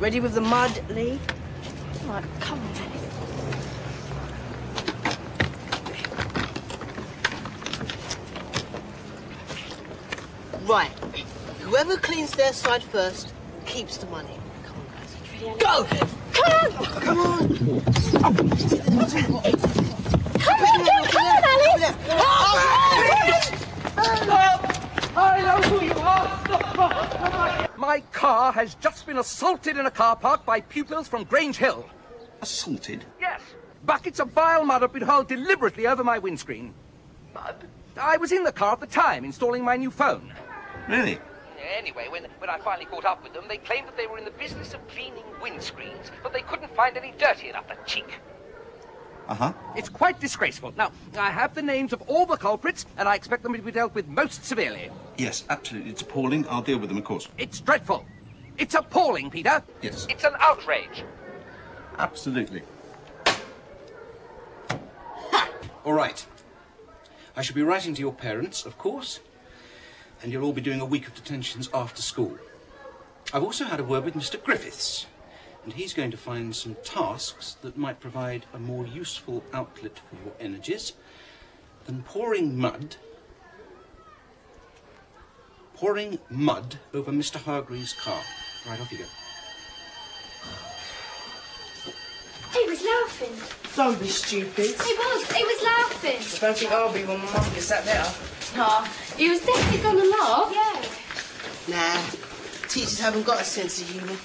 Ready with the mud, Lee? Right, come on, Alice. Right. Whoever cleans their side first keeps the money. Come on, guys. Ready, Go! Come on! Come on! Come on, John, come on, Alice! I know who you are! My car has just been assaulted in a car park by pupils from Grange Hill. Assaulted? Yes. Buckets of vile mud have been hurled deliberately over my windscreen. Mud? I was in the car at the time, installing my new phone. Really? Anyway, when, when I finally caught up with them, they claimed that they were in the business of cleaning windscreens, but they couldn't find any dirty enough, the cheek. Uh huh. It's quite disgraceful. Now, I have the names of all the culprits, and I expect them to be dealt with most severely. Yes, absolutely. It's appalling. I'll deal with them, of course. It's dreadful. It's appalling, Peter. Yes. It's an outrage. Absolutely. All right. I shall be writing to your parents, of course, and you'll all be doing a week of detentions after school. I've also had a word with Mr. Griffiths, and he's going to find some tasks that might provide a more useful outlet for your energies than pouring mud. Pouring mud over Mr. Hargreaves' car. Right, off you go. He was laughing. Don't be stupid. He was. He was laughing. I don't think I'll be when my mum gets sat there. Oh, he was definitely gonna laugh. Yeah. Nah, teachers haven't got a sense of humour.